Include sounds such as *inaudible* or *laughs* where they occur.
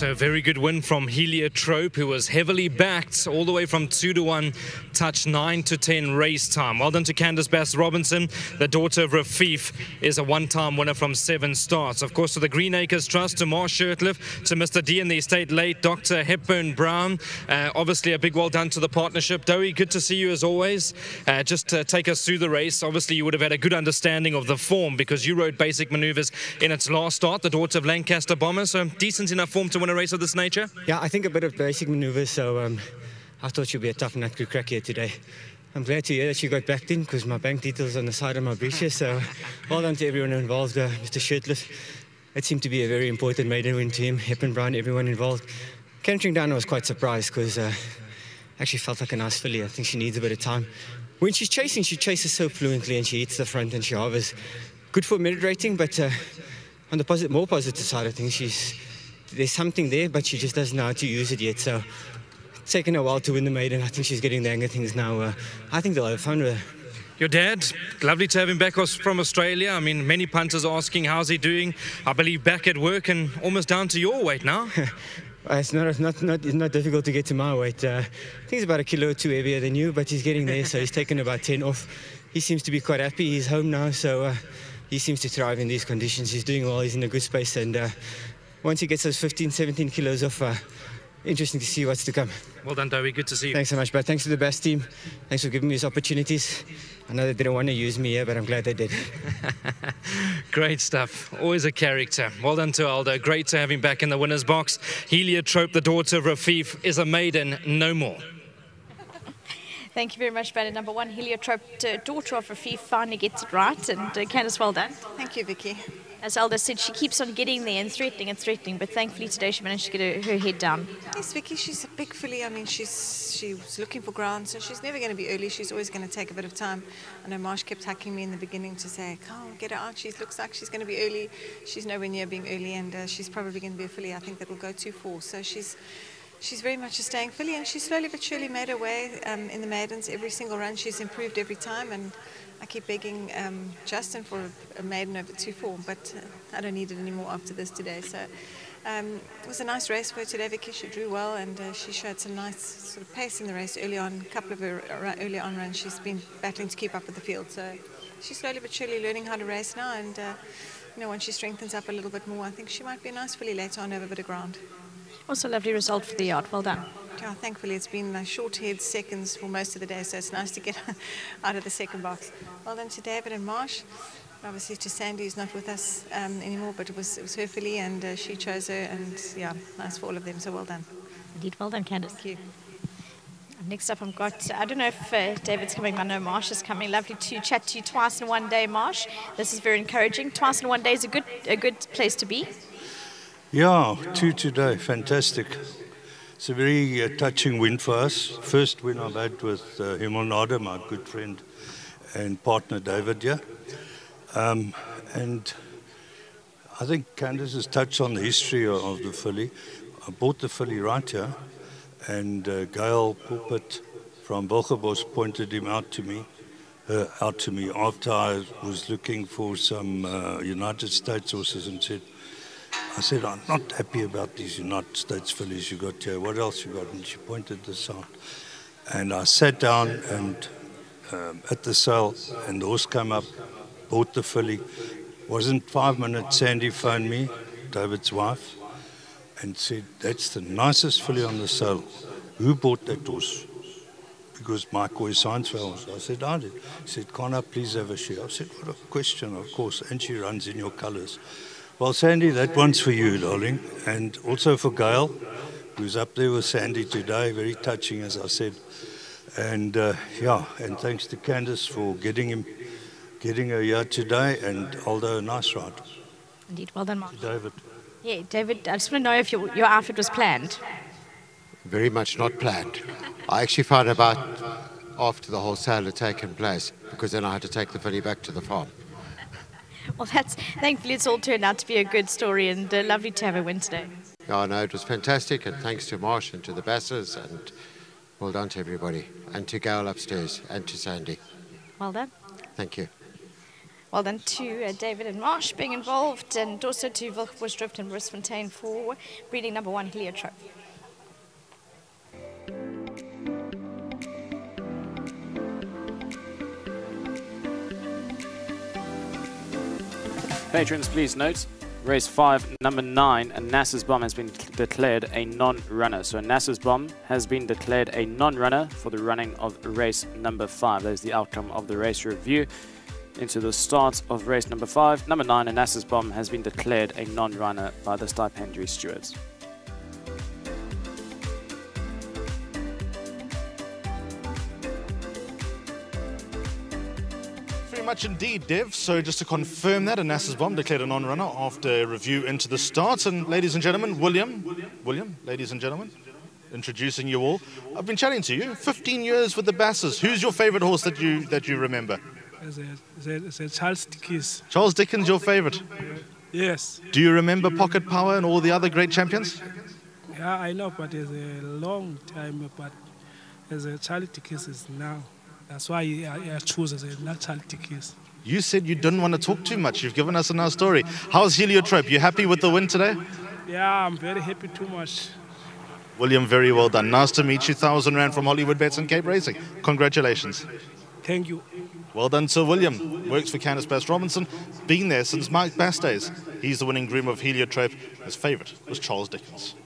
So, a very good win from Heliotrope, who was heavily backed all the way from 2 to 1, touch 9 to 10 race time. Well done to Candice Bass Robinson. The daughter of Rafeef is a one time winner from seven starts. Of course, to the Green Acres Trust, to Marsh Shirtliff, to Mr. D and the estate late, Dr. Hepburn Brown. Uh, obviously, a big well done to the partnership. Dowie, good to see you as always. Uh, just to take us through the race, obviously, you would have had a good understanding of the form because you rode basic maneuvers in its last start, the daughter of Lancaster Bomber. So, decent enough form to win a race of this nature? Yeah, I think a bit of basic maneuvers. So um, I thought she'd be a tough nut to crack here today. I'm glad to hear that she got backed in because my bank details on the side of my breeches. So well done to everyone involved, uh, Mr. Shirtliff. It seemed to be a very important maiden win team. Hepburn Brown, everyone involved. Cantering down, I was quite surprised because uh, actually felt like a nice filly. I think she needs a bit of time. When she's chasing, she chases so fluently and she hits the front and she hovers. Good for mid rating, but uh, on the positive, more positive side, I think she's there's something there, but she just doesn't know how to use it yet. So it's taken a while to win the maiden. I think she's getting the hang of things now. Uh, I think they'll have fun with her. Your dad, lovely to have him back from Australia. I mean, many punters are asking how's he doing. I believe back at work and almost down to your weight now. *laughs* it's not, not, not, it's not difficult to get to my weight. Uh, I think he's about a kilo or two heavier than you, but he's getting there, so he's taken about 10 off. He seems to be quite happy. He's home now, so uh, he seems to thrive in these conditions. He's doing well. He's in a good space, and uh, once he gets those 15, 17 kilos off, uh, interesting to see what's to come. Well done, Dowie. Good to see you. Thanks so much, but thanks to the best team. Thanks for giving me these opportunities. I know they didn't want to use me here, but I'm glad they did. *laughs* Great stuff. Always a character. Well done to Aldo. Great to have him back in the winner's box. Heliotrope, the daughter of Rafeef, is a maiden no more. Thank you very much, Brandon. Number one, Heliotrope, daughter of Rafeef, finally gets it right. And uh, Candice, well done. Thank you, Vicky as Aldo said, she keeps on getting there and threatening and threatening, but thankfully today she managed to get her, her head down. Yes, Vicky, she's a big filly. I mean, she's she's looking for ground, so she's never going to be early. She's always going to take a bit of time. I know Marsh kept hacking me in the beginning to say, "Come, get her out. She looks like she's going to be early. She's nowhere near being early, and uh, she's probably going to be a filly. I think that will go too far. So she's she's very much a staying filly, and she slowly but surely made her way um, in the maidens. Every single run, she's improved every time, and I keep begging um, Justin for a, maiden over 2-4, but uh, I don't need it anymore after this today. So um, it was a nice race for her today. Vicky, she drew well and uh, she showed some nice sort of pace in the race early on. A couple of her early on runs, she's been battling to keep up with the field. So she's slowly but surely learning how to race now. And uh, you know, when she strengthens up a little bit more, I think she might be a nice filly later on over a bit of ground. Also, a lovely result for the yard. Well done. Yeah, thankfully it's been uh, short head seconds for most of the day, so it's nice to get *laughs* out of the second box. Well done to David and Marsh. Obviously to Sandy, who's not with us um, anymore, but it was, it was her filly and uh, she chose her, and yeah, nice for all of them, so well done. Indeed, well done, Candice. Thank you. Next up, I've got, I don't know if uh, David's coming, I know Marsh is coming. Lovely to chat to you twice in one day, Marsh. This is very encouraging. Twice in one day is a good, a good place to be. Yeah, two today, fantastic. It's a very uh, touching win for us. First win I've had with uh, Himonada, my good friend and partner David yeah. Um, and I think Candice has touched on the history of, of the filly. I bought the filly right here, and uh, Gail Pulpit from Bochebos pointed him out to me. Uh, out to me after I was looking for some uh, United States horses and said, I said, I'm not happy about these United States fillies you got here. What else you got? And she pointed this out. And I sat down and um, at the sale, and the horse came up, bought the filly. Wasn't five minutes, Sandy phoned me, David's wife, and said, That's the nicest filly on the sale. Who bought that horse? Because always signs for us. I said, I did. He said, Can I please have a share? I said, What a question, of course. And she runs in your colours. Well, Sandy, that one's for you, darling, and also for Gail, who's up there with Sandy today. Very touching, as I said. And uh, yeah, and thanks to Candice for getting him, getting her here today, and although a nice ride. Indeed, well done, Mark. David. Yeah, David, I just want to know if your, your outfit was planned. Very much not planned. I actually found out after the whole sale had taken place, because then I had to take the filly back to the farm. Well, that's thankfully it's all turned out to be a good story and uh, lovely to have a win today. Yeah, no, it was fantastic, and thanks to Marsh and to the Basses, and well done to everybody, and to Gail upstairs, and to Sandy. Well done. Thank you. Well done to uh, David and Marsh being involved, and also to drift and Rissfontein for breeding number one heliotrope. Patrons, please note, race 5, number 9, and NASA's Bomb has been declared a non-runner. So NASA's Bomb has been declared a non-runner for the running of race number 5. That is the outcome of the race review. Into the start of race number 5, number 9, and NASA's Bomb has been declared a non-runner by the stipendiary stewards. Much indeed, Dev. So just to confirm that, Anastas Bomb declared a non-runner after review into the start. And ladies and gentlemen, William, William, ladies and gentlemen, introducing you all. I've been chatting to you. 15 years with the Basses. Who's your favourite horse that you that you remember? Charles Dickens. Charles Dickens, your favourite. Yes. Do you remember Pocket Power and all the other great champions? Yeah, I know, but it's a long time. But as a Charlie Dickens is now. That's why I, I chose as a Charlie Dickens. You said you didn't want to talk too much. You've given us a nice story. How's Heliotrope? You happy with the win today? Yeah, I'm very happy too much. William, very well done. Nice to meet you. Thousand Rand from Hollywoodbets and Cape Racing. Congratulations. Thank you. Well done, Sir William. Works for Candice Bass Robinson. Been there since Mike Bass days. He's the winning groom of Heliotrope. His favourite was Charles Dickens.